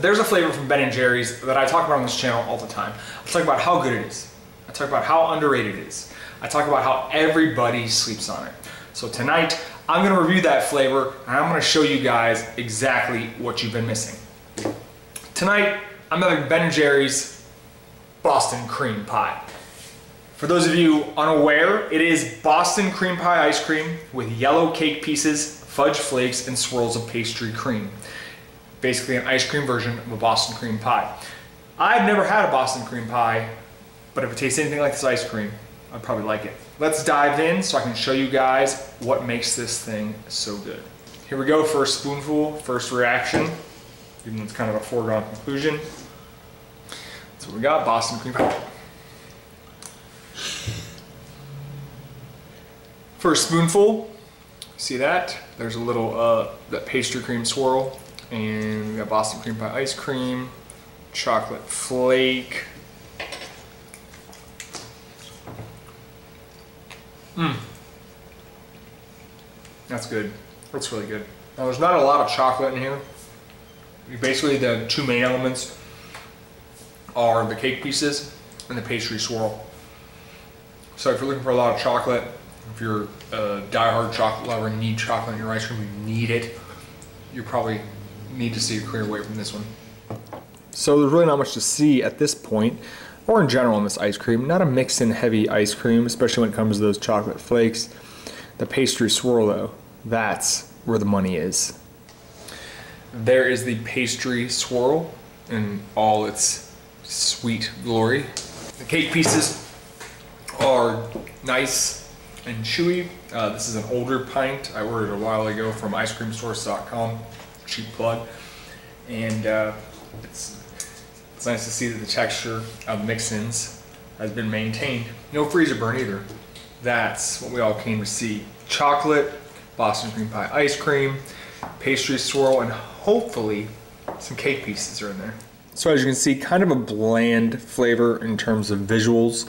There's a flavor from Ben & Jerry's that I talk about on this channel all the time. I talk about how good it is. I talk about how underrated it is. I talk about how everybody sleeps on it. So tonight, I'm gonna review that flavor and I'm gonna show you guys exactly what you've been missing. Tonight, I'm having Ben & Jerry's Boston Cream Pie. For those of you unaware, it is Boston cream pie ice cream with yellow cake pieces, fudge flakes, and swirls of pastry cream. Basically an ice cream version of a Boston cream pie. I've never had a Boston cream pie, but if it tastes anything like this ice cream, I'd probably like it. Let's dive in so I can show you guys what makes this thing so good. Here we go, first spoonful, first reaction, even though it's kind of a foregone conclusion. That's what we got, Boston cream pie. First spoonful, see that? There's a little uh, that pastry cream swirl, and we got Boston cream pie ice cream, chocolate flake. Mmm. That's good. That's really good. Now there's not a lot of chocolate in here. Basically the two main elements are the cake pieces and the pastry swirl. So if you're looking for a lot of chocolate, if you're a die-hard chocolate lover and need chocolate in your ice cream, you need it, you probably need to see a clear away from this one. So there's really not much to see at this point, or in general in this ice cream. Not a mixed-in heavy ice cream, especially when it comes to those chocolate flakes. The pastry swirl though, that's where the money is. There is the pastry swirl in all its sweet glory. The cake pieces are nice and chewy. Uh, this is an older pint. I ordered a while ago from icecreamsource.com, cheap plug. And uh, it's, it's nice to see that the texture of mix-ins has been maintained. No freezer burn either. That's what we all came to see. Chocolate, Boston cream pie ice cream, pastry swirl, and hopefully some cake pieces are in there. So as you can see, kind of a bland flavor in terms of visuals.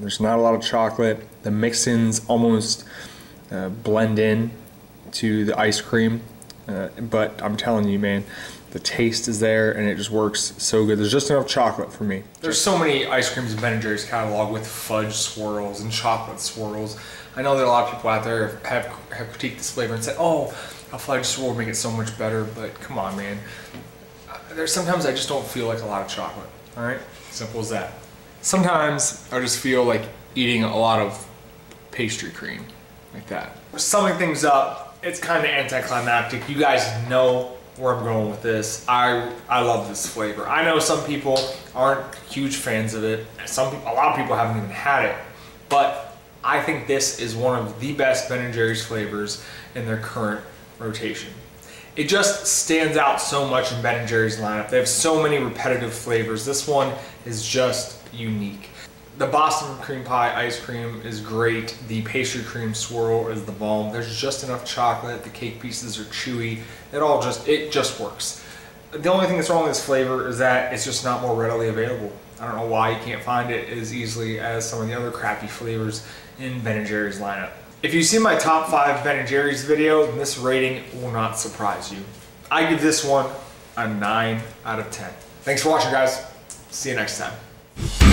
There's not a lot of chocolate. The mix-ins almost uh, blend in to the ice cream. Uh, but I'm telling you, man, the taste is there and it just works so good. There's just enough chocolate for me. There's so many ice creams in Ben & Jerry's catalog with fudge swirls and chocolate swirls. I know that a lot of people out there have, have critiqued this flavor and said, oh, a fudge swirl would make it so much better, but come on, man. There's sometimes I just don't feel like a lot of chocolate, all right? Simple as that. Sometimes I just feel like eating a lot of pastry cream, like that. Summing things up, it's kind of anticlimactic. You guys know where I'm going with this. I I love this flavor. I know some people aren't huge fans of it. Some a lot of people haven't even had it, but I think this is one of the best Ben & Jerry's flavors in their current rotation. It just stands out so much in Ben & Jerry's lineup. They have so many repetitive flavors. This one is just unique. The Boston cream pie ice cream is great. The pastry cream swirl is the bomb. There's just enough chocolate. The cake pieces are chewy. It all just, it just works. The only thing that's wrong with this flavor is that it's just not more readily available. I don't know why you can't find it as easily as some of the other crappy flavors in Ben & Jerry's lineup. If you see my top 5 Ben & Jerry's video, this rating will not surprise you. I give this one a 9 out of 10. Thanks for watching guys. See you next time. Yeah.